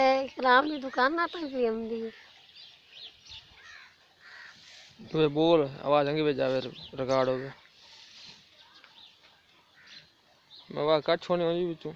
है राम की दुकान ना पे भी हम दी तो बोल, आवाज़ अंगी पे जावे रिकॉर्ड हो गया मैं आवाज़ कट छोनी होनी बिचू